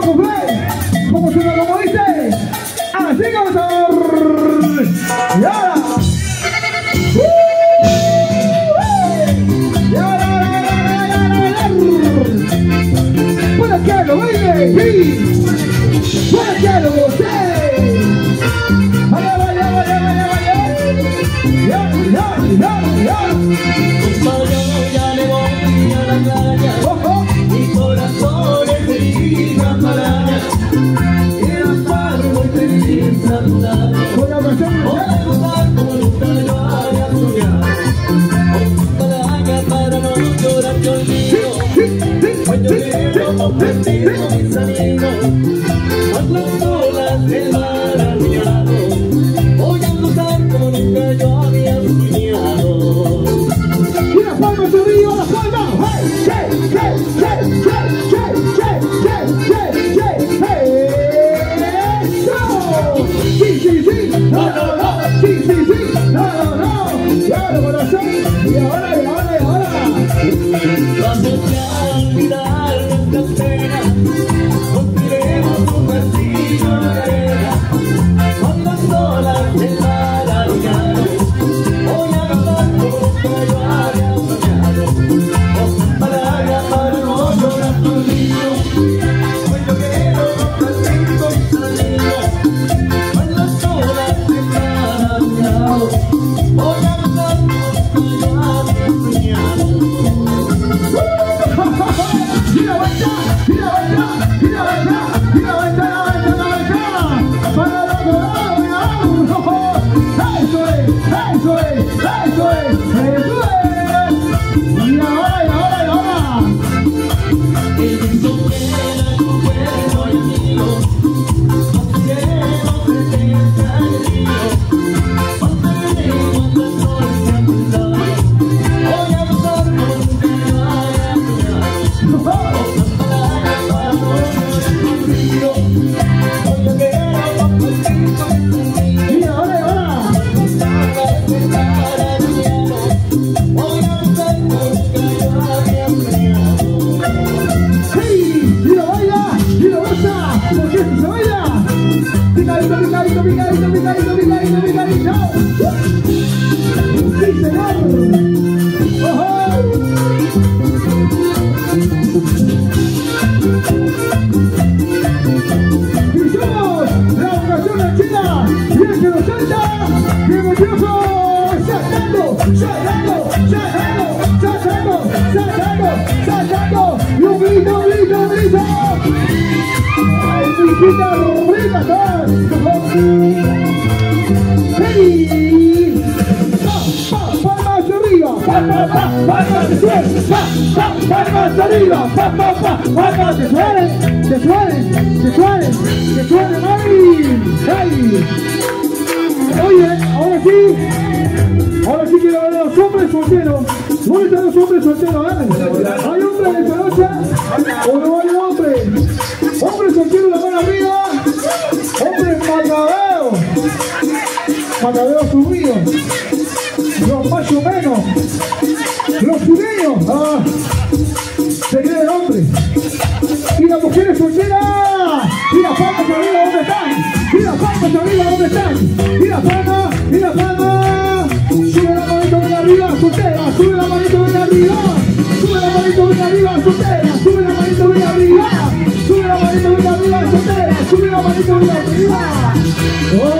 cumple, como suena, como dice, así como Y ahora. ¡Uh! Para que lo baile, sí. Para que lo goce. Let me Oh, arriba, pa, pa, pa, pa, te te te te ay. Oye, ahora sí, ahora sí quiero ver a los hombres solteros. ¿Dónde están los hombres solteros? ¿eh? ¿Hay hombres de esta ¿O no hay hombres? Hombres solteros, la mano arriba. Hombres macabeo. Macabeo subido. Los machos menos. Los sureños. Ah, se creen hombres. soltera, sube la manito bien arriba, sube la manito bien arriba, soltera, sube la manito bien arriba, sube la manito bien arriba, soltera, sube la manito bien arriba.